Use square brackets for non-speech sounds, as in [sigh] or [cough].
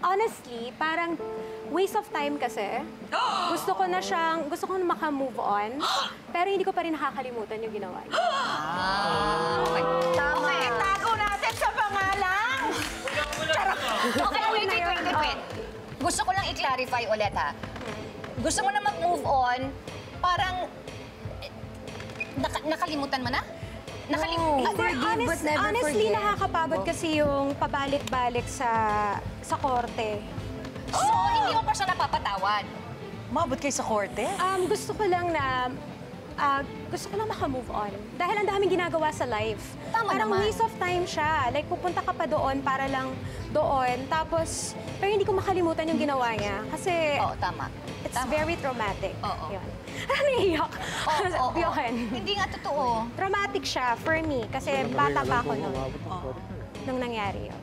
honestly, parang waste of time kasi. [gasps] Gusto ko na siyang, gusto ko na maka-move on. [gasps] pero hindi ko pa rin nakakalimutan yung ginawa niya. Okay. Tama. Okay, tago natin sa pangalan. [laughs] Okay, wait, wait, wait, wait, wait. Gusto ko lang i-clarify ulit, ha? Gusto mo na mag-move on, parang... eh, naka- nakalimutan mo na? Nakalimutan? For Forgive honest- but never honestly, forget. nakakapagod kasi yung pabalik-balik sa sa korte. So, hindi mo pa siya napapatawad? Mabot kayo sa korte? Um, gusto ko lang na ah, gusto ko lang maka-move on. Dahil ang daming ginagawa sa life. Tama Parang naman. waste of time siya. Like, pupunta ka pa doon para lang doon. Tapos, pero hindi ko makalimutan yung ginawa niya. Kasi, Oo, tama. it's Tama. very traumatic. Oo. Yun. [laughs] Naiiyak. Oo, [laughs] oo, oo. Yun. Hindi nga totoo. Traumatic siya for me. Kasi bata pa ako noon. Nung nangyari yun.